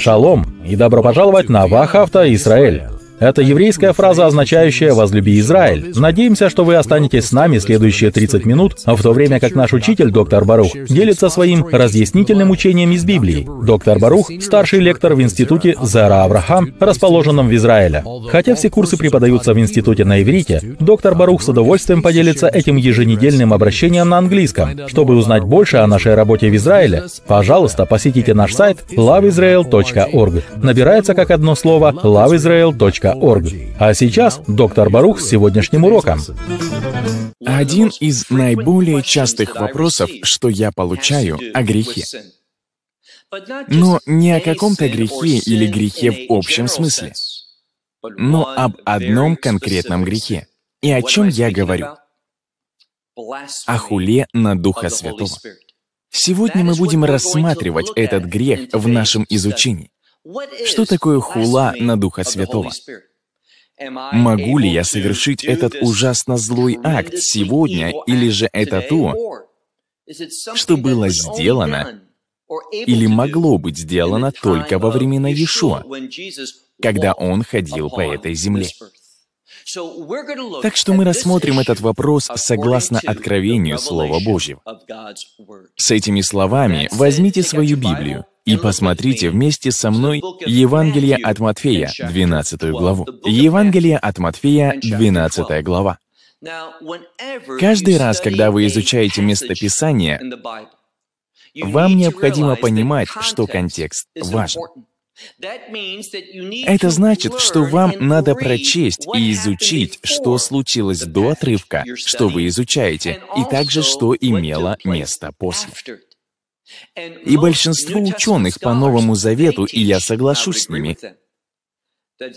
Шалом и добро пожаловать на Вахавта Израиль. Это еврейская фраза, означающая «возлюби Израиль». Надеемся, что вы останетесь с нами следующие 30 минут, в то время как наш учитель, доктор Барух, делится своим разъяснительным учением из Библии. Доктор Барух — старший лектор в институте Зара Авраам, расположенном в Израиле. Хотя все курсы преподаются в институте на иврите, доктор Барух с удовольствием поделится этим еженедельным обращением на английском. Чтобы узнать больше о нашей работе в Израиле, пожалуйста, посетите наш сайт loveisrael.org. Набирается как одно слово loveisrael.org org. А сейчас доктор Барух с сегодняшним уроком. Один из наиболее частых вопросов, что я получаю, о грехе. Но не о каком-то грехе или грехе в общем смысле, но об одном конкретном грехе. И о чем я говорю? О хуле на Духа Святого. Сегодня мы будем рассматривать этот грех в нашем изучении. Что такое хула на Духа Святого? Могу ли я совершить этот ужасно злой акт сегодня, или же это то, что было сделано или могло быть сделано только во времена Иешуа, когда Он ходил по этой земле? Так что мы рассмотрим этот вопрос согласно откровению Слова Божьего. С этими словами возьмите свою Библию и посмотрите вместе со мной Евангелие от Матфея, 12 главу. Евангелие от Матфея, 12 глава. Каждый раз, когда вы изучаете местописание, вам необходимо понимать, что контекст важен. Это значит, что вам надо прочесть и изучить, что случилось до отрывка, что вы изучаете, и также, что имело место после. И большинство ученых по Новому Завету, и я соглашусь с ними,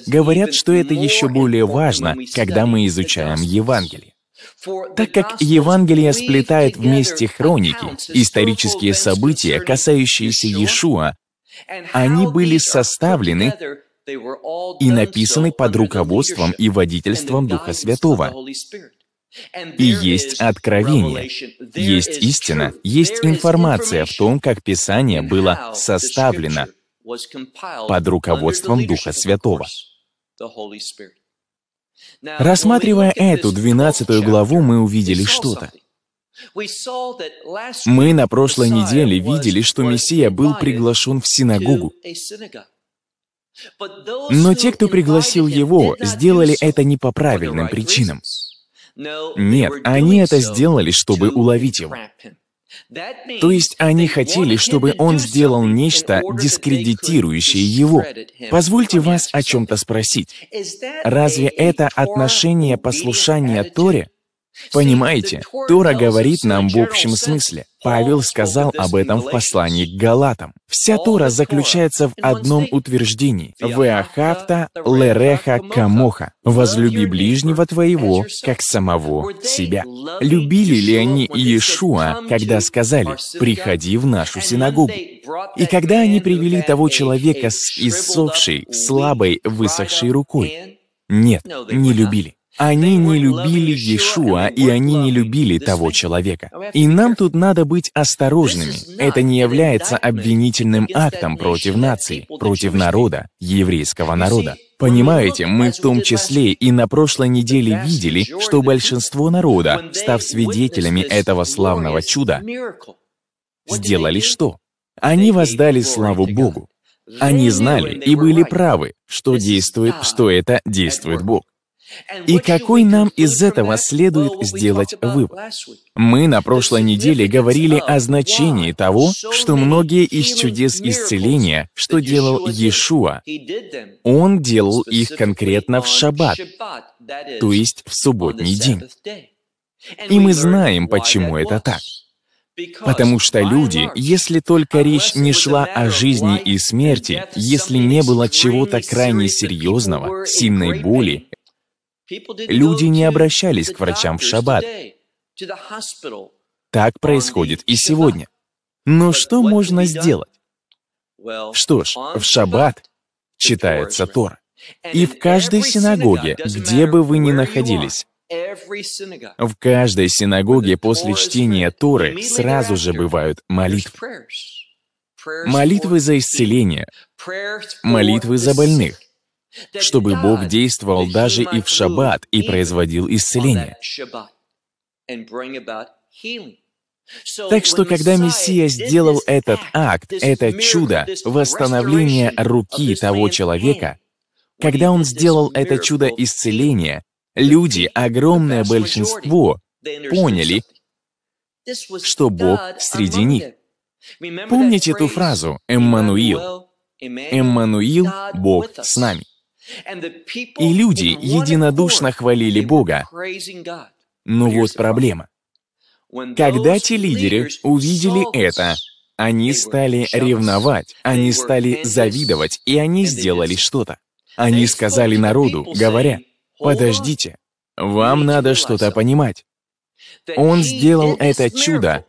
говорят, что это еще более важно, когда мы изучаем Евангелие. Так как Евангелие сплетает вместе хроники, исторические события, касающиеся Иешуа, они были составлены и написаны под руководством и водительством Духа Святого. И есть откровение, есть истина, есть информация в том, как Писание было составлено под руководством Духа Святого. Рассматривая эту двенадцатую главу, мы увидели что-то. Мы на прошлой неделе видели, что Мессия был приглашен в синагогу. Но те, кто пригласил его, сделали это не по правильным причинам. Нет, они это сделали, чтобы уловить его. То есть они хотели, чтобы он сделал нечто, дискредитирующее его. Позвольте вас о чем-то спросить. Разве это отношение послушания Торе? Понимаете, Тора говорит нам в общем смысле. Павел сказал об этом в послании к Галатам. Вся Тора заключается в одном утверждении. «Веахавта лереха камоха» — «Возлюби ближнего твоего, как самого себя». Любили ли они Иешуа, когда сказали «Приходи в нашу синагогу»? И когда они привели того человека с иссохшей, слабой, высохшей рукой? Нет, не любили. Они не любили Иешуа, и они не любили того человека. И нам тут надо быть осторожными. Это не является обвинительным актом против нации, против народа, еврейского народа. Понимаете, мы в том числе и на прошлой неделе видели, что большинство народа, став свидетелями этого славного чуда, сделали что? Они воздали славу Богу. Они знали и были правы, что действует, что это действует Бог. И какой нам из этого следует сделать вывод? Мы на прошлой неделе говорили о значении того, что многие из чудес исцеления, что делал Иешуа, Он делал их конкретно в шаббат, то есть в субботний день. И мы знаем, почему это так. Потому что люди, если только речь не шла о жизни и смерти, если не было чего-то крайне серьезного, сильной боли, Люди не обращались к врачам в шаббат. Так происходит и сегодня. Но что можно сделать? Что ж, в шаббат читается Тора. И в каждой синагоге, где бы вы ни находились, в каждой синагоге после чтения Торы сразу же бывают молитвы. молитвы за исцеление, молитвы за больных, чтобы Бог действовал даже и в шаббат и производил исцеление. Так что, когда Мессия сделал этот акт, это чудо, восстановления руки того человека, когда он сделал это чудо исцеления, люди, огромное большинство, поняли, что Бог среди них. Помните ту фразу «Эммануил»? «Эммануил, Бог с нами». И люди единодушно хвалили Бога. Но вот проблема. Когда те лидеры увидели это, они стали ревновать, они стали завидовать, и они сделали что-то. Они сказали народу, говоря, «Подождите, вам надо что-то понимать. Он сделал это чудо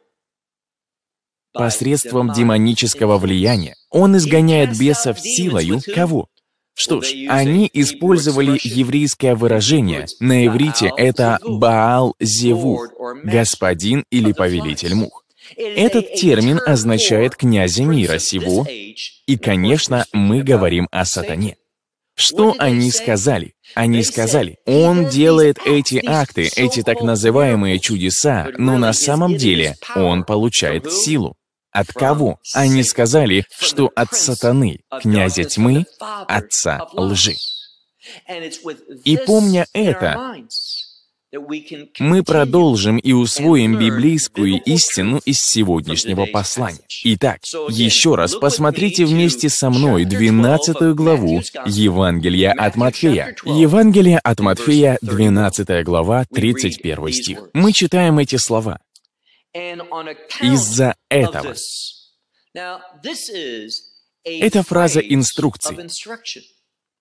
посредством демонического влияния. Он изгоняет бесов силою кого? Что ж, они использовали еврейское выражение. На иврите это Баал-Зеву, господин или повелитель мух. Этот термин означает «князя мира сего», и, конечно, мы говорим о сатане. Что они сказали? Они сказали, он делает эти акты, эти так называемые чудеса, но на самом деле он получает силу. От кого? Они сказали, что от сатаны, князя тьмы, отца лжи. И помня это, мы продолжим и усвоим библейскую истину из сегодняшнего послания. Итак, еще раз посмотрите вместе со мной 12 главу Евангелия от Матфея. Евангелие от Матфея, 12 глава, 31 стих. Мы читаем эти слова. Из-за этого. Это фраза инструкции.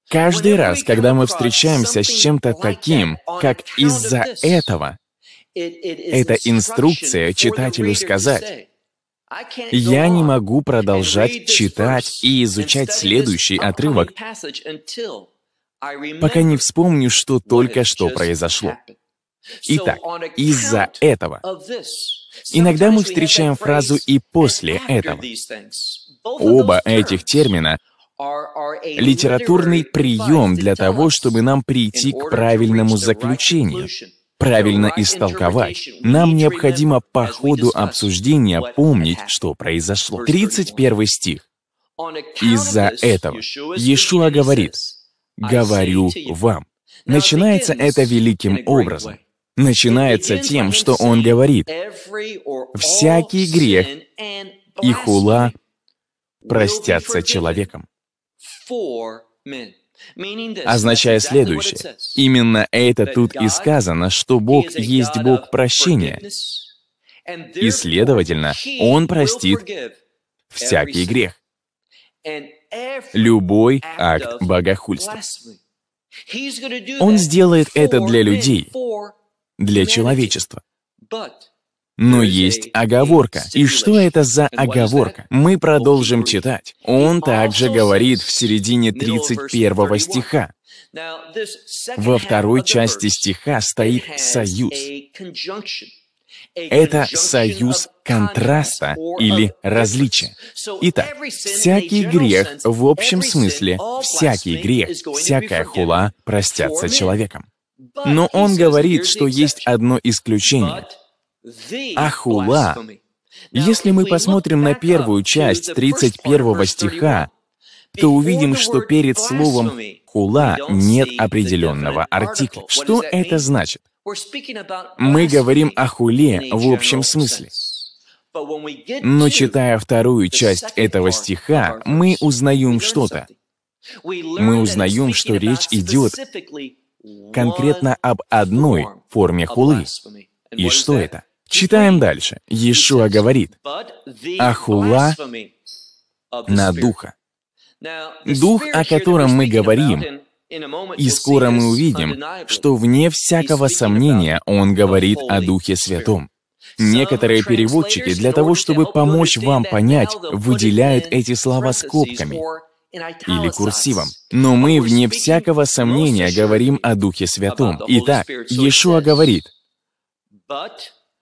Каждый раз, когда мы встречаемся с чем-то таким, как из-за этого, это инструкция читателю сказать, я не могу продолжать читать и изучать следующий отрывок, пока не вспомню, что только что произошло. Итак, из-за этого. Иногда мы встречаем фразу «и после этого». Оба этих термина литературный прием для того, чтобы нам прийти к правильному заключению, правильно истолковать. Нам необходимо по ходу обсуждения помнить, что произошло. 31 стих. Из-за этого Иешуа говорит, «Говорю вам». Начинается это великим образом. Начинается тем, что он говорит, «Всякий грех и хула простятся человеком» означая следующее. Именно это тут и сказано, что Бог есть Бог прощения. И, следовательно, Он простит всякий грех, любой акт богохульства. Он сделает это для людей, для человечества. Но есть оговорка. И что это за оговорка? Мы продолжим читать. Он также говорит в середине 31 стиха. Во второй части стиха стоит союз. Это союз контраста или различия. Итак, всякий грех в общем смысле, всякий грех, всякая хула простятся человеком. Но он говорит, что есть одно исключение — Ахула. Если мы посмотрим на первую часть 31 стиха, то увидим, что перед словом «хула» нет определенного артикля. Что это значит? Мы говорим о хуле в общем смысле. Но читая вторую часть этого стиха, мы узнаем что-то. Мы узнаем, что речь идет конкретно об одной форме хулы. И что это? Читаем дальше. Иешуа говорит, «Ахула на Духа». Дух, о котором мы говорим, и скоро мы увидим, что вне всякого сомнения он говорит о Духе Святом. Некоторые переводчики для того, чтобы помочь вам понять, выделяют эти слова скобками или курсивом. Но мы, вне всякого сомнения, говорим о Духе Святом. Итак, Иешуа говорит,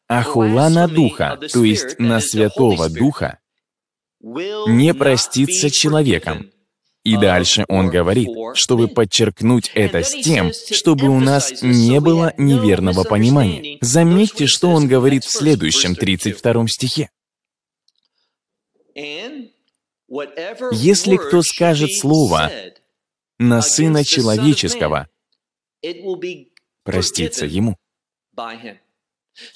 а хула на Духа, то есть на Святого Духа, не простится человеком. И дальше он говорит, чтобы подчеркнуть это с тем, чтобы у нас не было неверного понимания. Заметьте, что он говорит в следующем 32 стихе. Если кто скажет слово на Сына Человеческого, простится ему.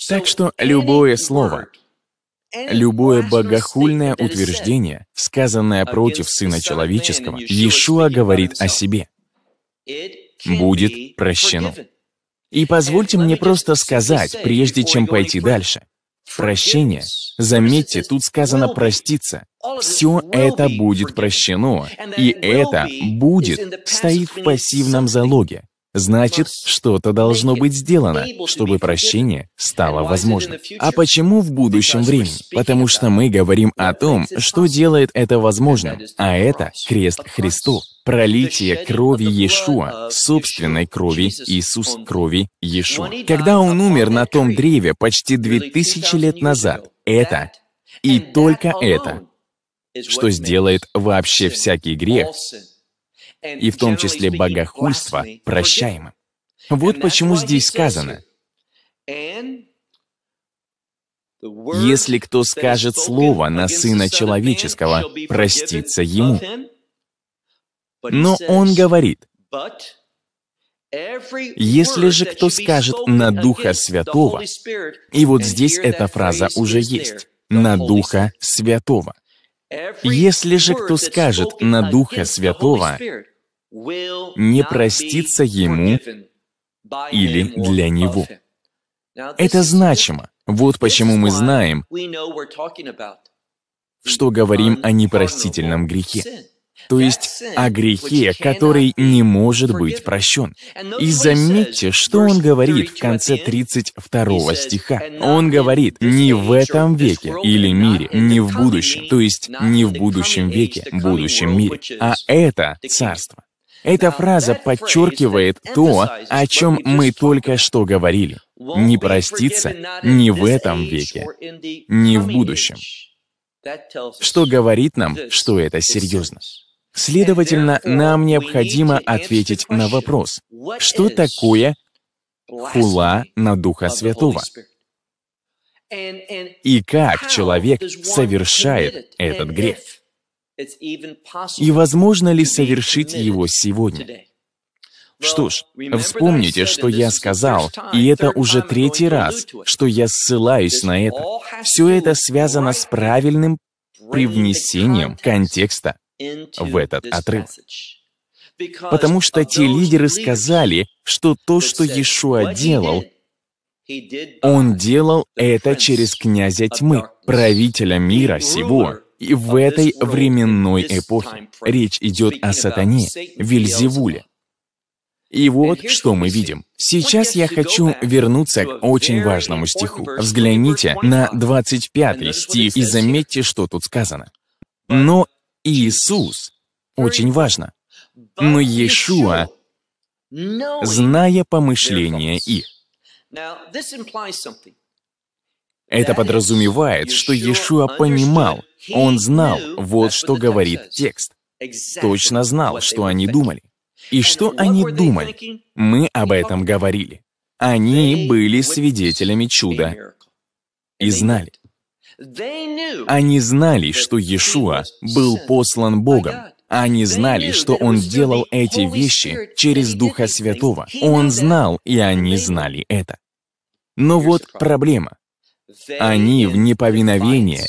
Так что любое слово, любое богохульное утверждение, сказанное против Сына Человеческого, Иешуа говорит о себе, будет прощено. И позвольте мне просто сказать, прежде чем пойти дальше. Прощение. Заметьте, тут сказано «проститься». Все это будет прощено, и это «будет» стоит в пассивном залоге. Значит, что-то должно быть сделано, чтобы прощение стало возможным. А почему в будущем времени? Потому что мы говорим о том, что делает это возможным, а это крест Христов. Пролитие крови Иешуа, собственной крови Иисус, крови Иешуа. Когда Он умер на том древе почти две тысячи лет назад, это и только это, что сделает вообще всякий грех и в том числе богохульство, прощаемым. Вот почему здесь сказано, «Если кто скажет слово на Сына Человеческого, простится ему». Но он говорит, если же кто скажет на Духа Святого, и вот здесь эта фраза уже есть, на Духа Святого. Если же кто скажет на Духа Святого, не простится ему или для него. Это значимо. Вот почему мы знаем, что говорим о непростительном грехе. То есть о грехе, который не может быть прощен. И заметьте, что он говорит в конце 32 стиха. Он говорит, не в этом веке или мире, не в будущем, то есть не в будущем веке, будущем мире, а это царство. Эта фраза подчеркивает то, о чем мы только что говорили. Не проститься ни в этом веке, ни в будущем. Что говорит нам, что это серьезно. Следовательно, нам необходимо ответить на вопрос, что такое хула на Духа Святого? И как человек совершает этот грех? И возможно ли совершить его сегодня? Что ж, вспомните, что я сказал, и это уже третий раз, что я ссылаюсь на это. Все это связано с правильным привнесением контекста в этот отрывок. Потому что те лидеры сказали, что то, что Иешуа делал, он делал это через князя тьмы, правителя мира сего, и в этой временной эпохе речь идет о сатане, Вильзевуле. И вот что мы видим. Сейчас я хочу вернуться к очень важному стиху. Взгляните на 25 стих и заметьте, что тут сказано. Но Иисус, очень важно, но Иешуа, зная помышления их. Это подразумевает, что Иешуа понимал, он знал, вот что говорит текст. Точно знал, что они думали. И что они думали? Мы об этом говорили. Они были свидетелями чуда и знали. Они знали, что Иешуа был послан Богом. Они знали, что Он делал эти вещи через Духа Святого. Он знал, и они знали это. Но вот проблема. Они в неповиновение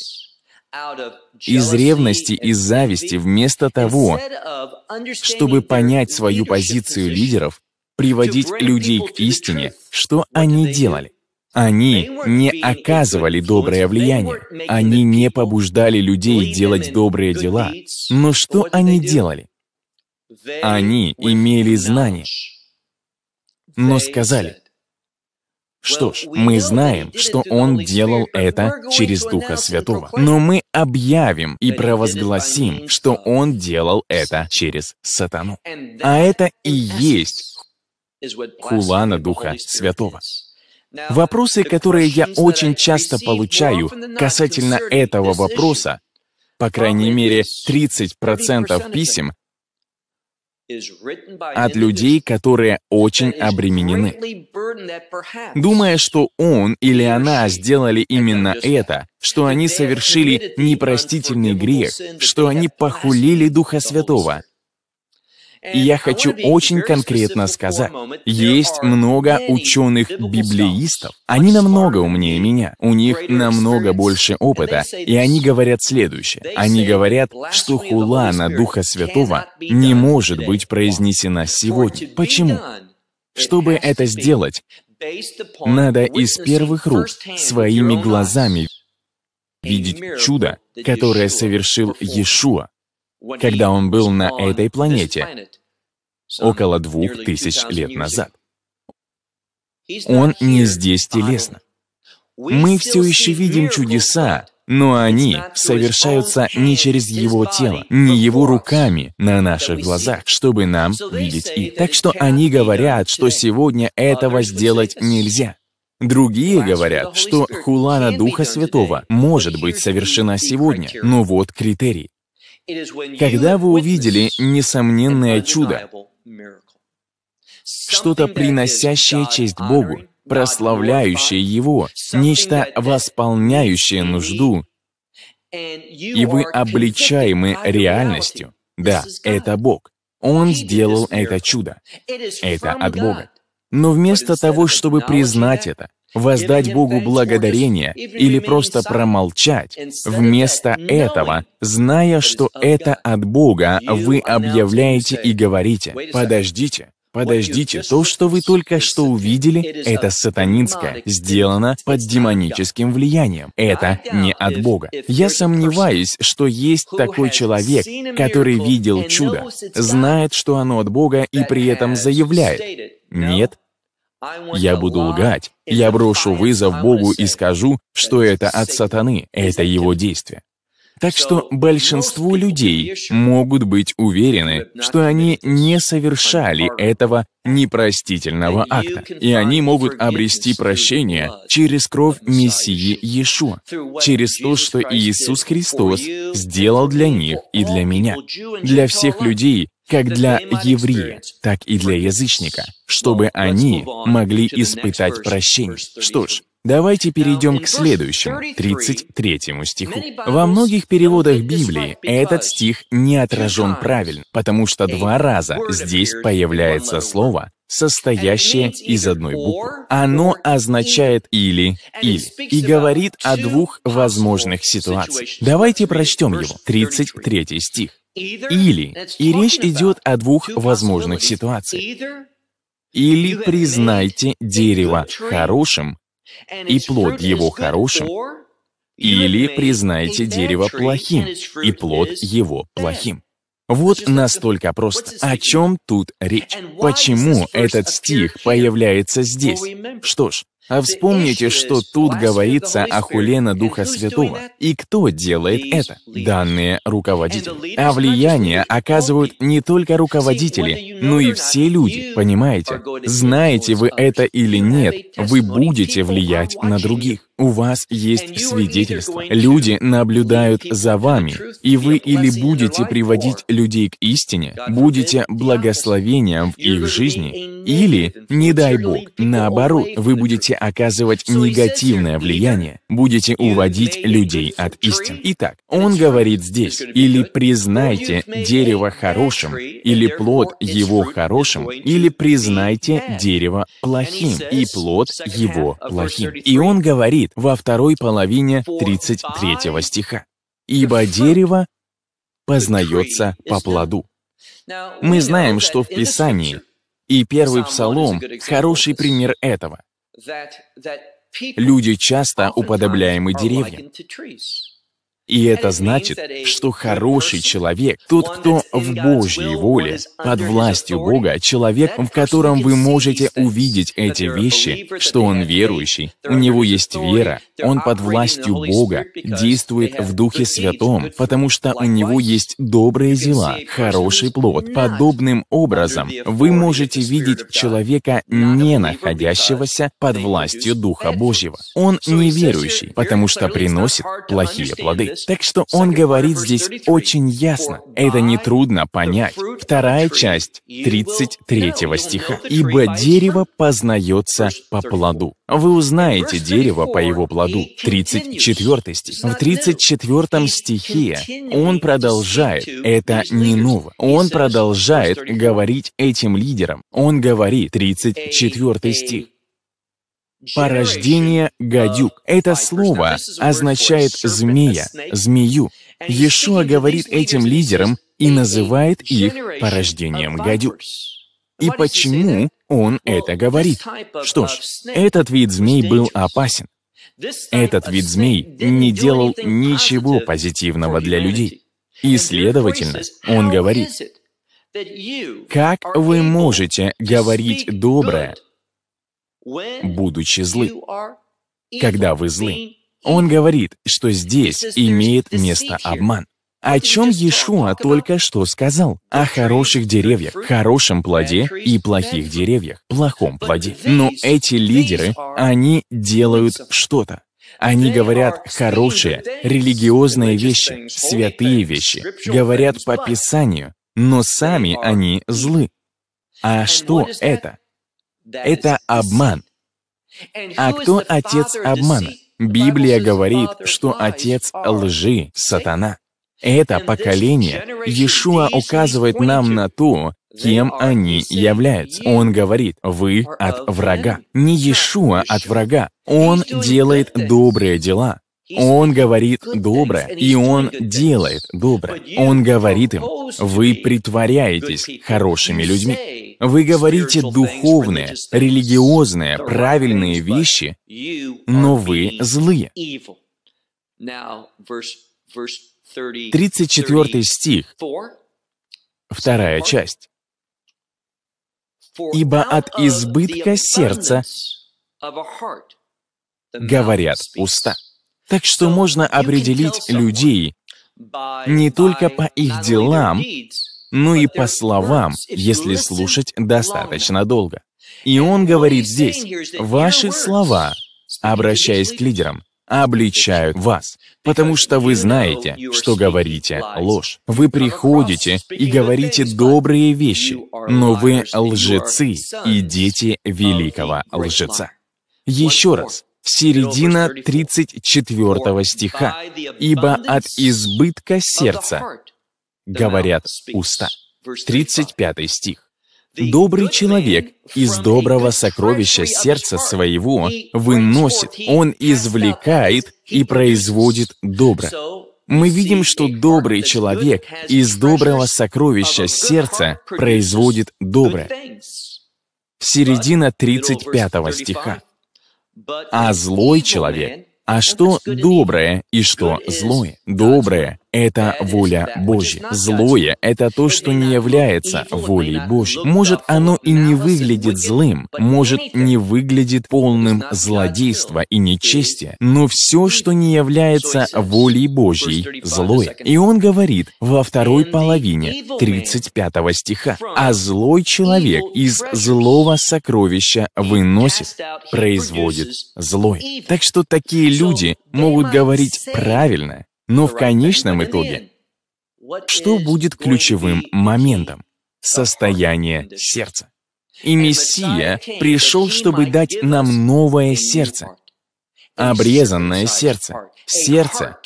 из ревности и зависти вместо того, чтобы понять свою позицию лидеров, приводить людей к истине, что они делали? Они не оказывали доброе влияние, они не побуждали людей делать добрые дела. Но что они делали? Они имели знания, но сказали, что ж, мы знаем, что Он делал это через Духа Святого. Но мы объявим и провозгласим, что Он делал это через сатану. А это и есть хула на Духа Святого. Вопросы, которые я очень часто получаю касательно этого вопроса, по крайней мере, 30% писем от людей, которые очень обременены. Думая, что он или она сделали именно это, что они совершили непростительный грех, что они похулили Духа Святого, и я хочу очень конкретно сказать, есть много ученых-библеистов. Они намного умнее меня, у них намного больше опыта, и они говорят следующее. Они говорят, что хула на Духа Святого не может быть произнесена сегодня. Почему? Чтобы это сделать, надо из первых рук своими глазами видеть чудо, которое совершил Иешуа, когда он был на этой планете около двух тысяч лет назад. Он не здесь телесно. Мы все еще видим чудеса, но они совершаются не через его тело, не его руками на наших глазах, чтобы нам видеть их. Так что они говорят, что сегодня этого сделать нельзя. Другие говорят, что хулана Духа Святого может быть совершена сегодня, но вот критерий. Когда вы увидели несомненное чудо, что-то приносящее честь Богу, прославляющее Его, нечто восполняющее нужду, и вы обличаемы реальностью. Да, это Бог. Он сделал это чудо. Это от Бога. Но вместо того, чтобы признать это, воздать Богу благодарение или просто промолчать. Вместо этого, зная, что это от Бога, вы объявляете и говорите, «Подождите, Подождите, то, что вы только что увидели, это сатанинское, сделано под демоническим влиянием. Это не от Бога. Я сомневаюсь, что есть такой человек, который видел чудо, знает, что оно от Бога и при этом заявляет. Нет, я буду лгать. Я брошу вызов Богу и скажу, что это от сатаны, это его действие. Так что большинство людей могут быть уверены, что они не совершали этого непростительного акта, и они могут обрести прощение через кровь Мессии Иешуа, через то, что Иисус Христос сделал для них и для меня, для всех людей, как для еврея, так и для язычника, чтобы они могли испытать прощение. Что ж, Давайте перейдем к следующему, 33 стиху. Во многих переводах Библии этот стих не отражен правильно, потому что два раза здесь появляется слово, состоящее из одной буквы. Оно означает «или», «или» и говорит о двух возможных ситуациях. Давайте прочтем его, 33 стих. «Или», и речь идет о двух возможных ситуациях. «Или признайте дерево хорошим, и плод его хорошим, или признайте дерево плохим, и плод его плохим. Вот настолько просто. О чем тут речь? Почему этот стих появляется здесь? Что ж, а вспомните, что тут говорится о хулена Духа Святого. И кто делает это? Данные руководители. А влияние оказывают не только руководители, но и все люди, понимаете? Знаете вы это или нет, вы будете влиять на других. У вас есть свидетельство. Люди наблюдают за вами, и вы или будете приводить людей к истине, будете благословением в их жизни, или, не дай Бог, наоборот, вы будете оказывать негативное влияние, будете уводить людей от истины. Итак, он говорит здесь, или признайте дерево хорошим, или плод его хорошим, или признайте дерево плохим, и плод его плохим. И он говорит, говорит во второй половине 33 стиха. «Ибо дерево познается по плоду». Мы знаем, что в Писании, и первый псалом — хороший пример этого. Люди часто уподобляемы деревьям. И это значит, что хороший человек, тот, кто в Божьей воле, под властью Бога, человек, в котором вы можете увидеть эти вещи, что он верующий, у него есть вера, он под властью Бога, действует в Духе Святом, потому что у него есть добрые дела, хороший плод. Подобным образом вы можете видеть человека, не находящегося под властью Духа Божьего. Он неверующий, потому что приносит плохие плоды. Так что он говорит здесь очень ясно. Это нетрудно понять. Вторая часть 33 стиха. «Ибо дерево познается по плоду». Вы узнаете дерево по его плоду. 34 стих. В 34 стихе он продолжает, это не ново, он продолжает говорить этим лидерам. Он говорит, 34 стих, Порождение гадюк. Это слово означает змея, змею. Иешуа говорит этим лидерам и называет их порождением гадюк. И почему он это говорит? Что ж, этот вид змей был опасен. Этот вид змей не делал ничего позитивного для людей. И, следовательно, он говорит, как вы можете говорить доброе, будучи злы. Когда вы злы. Он говорит, что здесь имеет место обман. О чем Иешуа только что сказал? О хороших деревьях, хорошем плоде и плохих деревьях, плохом плоде. Но эти лидеры, они делают что-то. Они говорят хорошие, религиозные вещи, святые вещи, говорят по Писанию, но сами они злы. А что это? Это обман. А кто отец обмана? Библия говорит, что отец лжи — сатана. Это поколение, Иешуа указывает нам на то, кем они являются. Он говорит, вы от врага. Не Иешуа от врага. Он делает добрые дела. Он говорит доброе, и он делает доброе. Он говорит им, вы притворяетесь хорошими людьми. Вы говорите духовные, религиозные, правильные вещи, но вы злые. 34 стих, вторая часть. «Ибо от избытка сердца говорят уста». Так что можно определить людей не только по их делам, но и по словам, если слушать достаточно долго. И он говорит здесь, ваши слова, обращаясь к лидерам, обличают вас, потому что вы знаете, что говорите ложь. Вы приходите и говорите добрые вещи, но вы лжецы и дети великого лжеца. Еще раз, середина 34 стиха. «Ибо от избытка сердца говорят уста». 35 стих. Добрый человек из доброго сокровища сердца своего выносит, он извлекает и производит добро. Мы видим, что добрый человек из доброго сокровища сердца производит доброе. Середина 35 стиха. А злой человек? а что доброе и что злое? Доброе — это воля Божья. Злое — это то, что не является волей Божьей. Может, оно и не выглядит злым, может, не выглядит полным злодейства и нечестия, но все, что не является волей Божьей, злое. И он говорит во второй половине 35 стиха, «А злой человек из злого сокровища выносит, производит злое». Так что такие люди могут говорить правильно, но в конечном итоге, что будет ключевым моментом? Состояние сердца. И Мессия пришел, чтобы дать нам новое сердце, обрезанное сердце, сердце.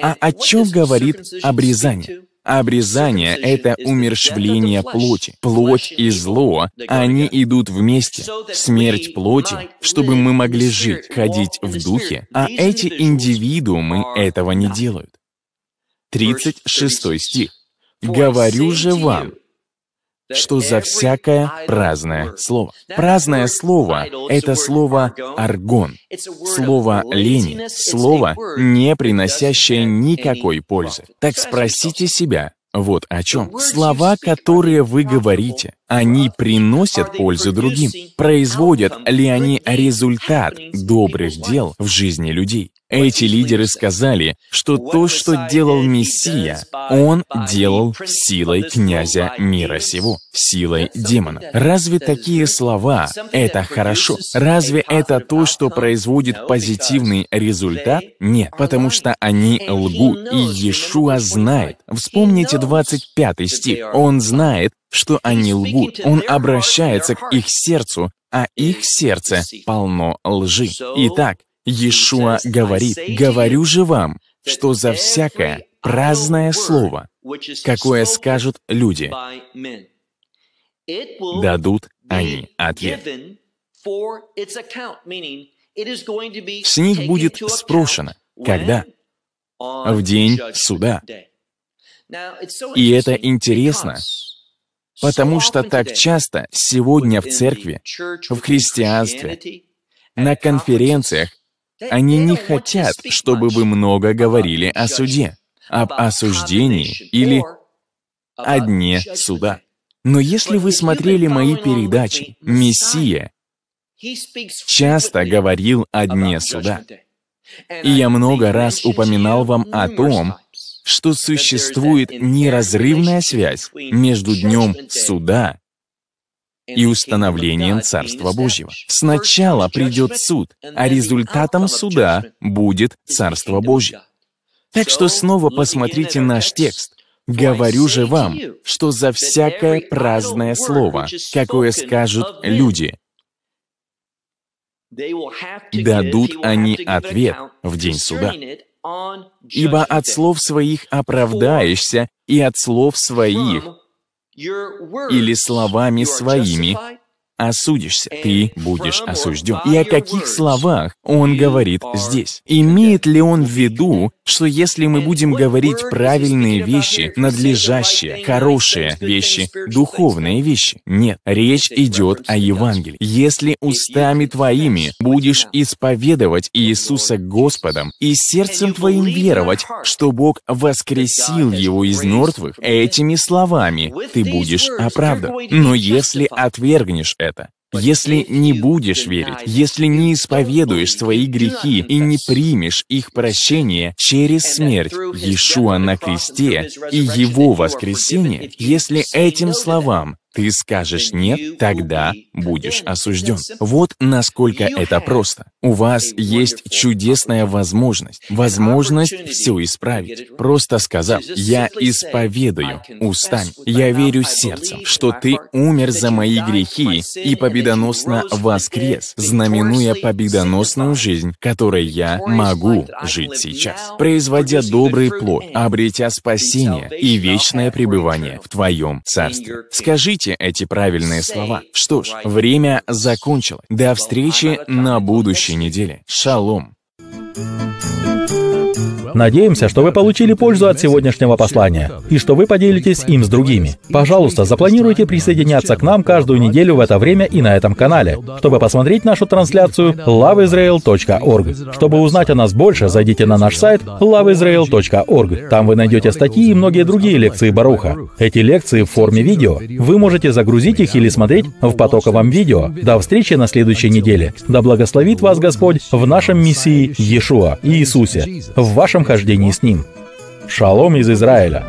А о чем говорит обрезание? Обрезание — это умершвление плоти. Плоть и зло, они идут вместе. Смерть плоти, чтобы мы могли жить, ходить в духе, а эти индивидуумы этого не делают. 36 стих. «Говорю же вам, что за всякое праздное слово. Праздное слово — это слово «аргон», слово «лени», слово, не приносящее никакой пользы. Так спросите себя, вот о чем. Слова, которые вы говорите, Они приносят пользу другим. Производят ли они результат добрых дел в жизни людей? Эти лидеры сказали, что то, что делал Мессия, он делал силой князя мира сего, силой демона. Разве такие слова — это хорошо? Разве это то, что производит позитивный результат? Нет, потому что они лгут, и Иешуа знает. Вспомните 25 стих. Он знает, что они лгут. Он обращается к их сердцу, а их сердце полно лжи. Итак, Иешуа говорит, «Говорю же вам, что за всякое праздное слово, какое скажут люди, дадут они ответ. С них будет спрошено, когда? В день суда. И это интересно, потому что так часто сегодня в церкви, в христианстве, на конференциях они не хотят, чтобы вы много говорили о суде, об осуждении или о дне суда. Но если вы смотрели мои передачи, Мессия часто говорил о дне суда. И я много раз упоминал вам о том, что существует неразрывная связь между днем суда и установлением Царства Божьего. Сначала придет суд, а результатом суда будет Царство Божье. Так что снова посмотрите наш текст. «Говорю же вам, что за всякое праздное слово, какое скажут люди, дадут они ответ в день суда. Ибо от слов своих оправдаешься, и от слов своих или словами своими осудишься, ты будешь осужден. И о каких словах он говорит здесь? Имеет ли он в виду, что если мы будем говорить правильные вещи, надлежащие, хорошие вещи, духовные вещи? Нет, речь идет о Евангелии. Если устами твоими будешь исповедовать Иисуса Господом и сердцем твоим веровать, что Бог воскресил Его из мертвых, этими словами ты будешь оправдан. Но если отвергнешь это. Если не будешь верить, если не исповедуешь свои грехи и не примешь их прощение через смерть Иешуа на кресте и Его воскресение, если этим словам ты скажешь «нет», тогда будешь осужден. Вот насколько это просто. У вас есть чудесная возможность, возможность все исправить. Просто сказав «я исповедую. Устами, я верю сердцем, что ты умер за мои грехи и победоносно воскрес, знаменуя победоносную жизнь, которой я могу жить сейчас, производя добрый плод, обретя спасение и вечное пребывание в Твоем Царстве». Скажите Запомните эти правильные слова. Что ж, время закончилось. До встречи на будущей неделе. Шалом. Надеемся, что вы получили пользу от сегодняшнего послания и что вы поделитесь им с другими. Пожалуйста, запланируйте присоединяться к нам каждую неделю в это время и на этом канале. Чтобы посмотреть нашу трансляцию, loveisrael.org. Чтобы узнать о нас больше, зайдите на наш сайт loveisrael.org. Там вы найдете статьи и многие другие лекции Баруха. Эти лекции в форме видео. Вы можете загрузить их или смотреть в потоковом видео. До встречи на следующей неделе. Да благословит вас Господь в нашем Мессии Иешуа, Иисусе, в вашем хождении с Ним. Шалом из Израиля!